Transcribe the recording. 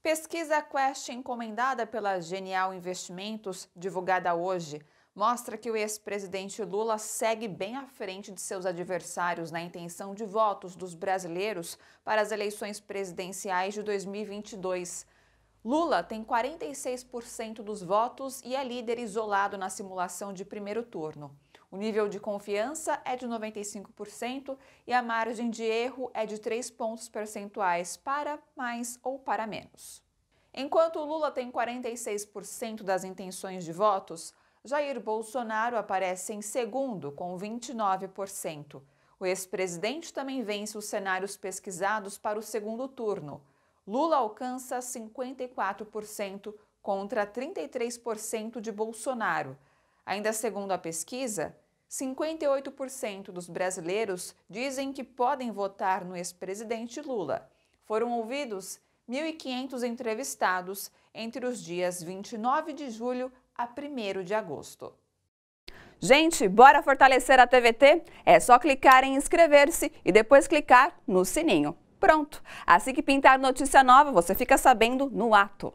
Pesquisa Quest encomendada pela Genial Investimentos, divulgada hoje, mostra que o ex-presidente Lula segue bem à frente de seus adversários na intenção de votos dos brasileiros para as eleições presidenciais de 2022. Lula tem 46% dos votos e é líder isolado na simulação de primeiro turno. O nível de confiança é de 95% e a margem de erro é de 3 pontos percentuais para mais ou para menos. Enquanto Lula tem 46% das intenções de votos, Jair Bolsonaro aparece em segundo, com 29%. O ex-presidente também vence os cenários pesquisados para o segundo turno. Lula alcança 54% contra 33% de Bolsonaro Ainda segundo a pesquisa, 58% dos brasileiros dizem que podem votar no ex-presidente Lula. Foram ouvidos 1.500 entrevistados entre os dias 29 de julho a 1 de agosto. Gente, bora fortalecer a TVT? É só clicar em inscrever-se e depois clicar no sininho. Pronto! Assim que pintar notícia nova, você fica sabendo no ato.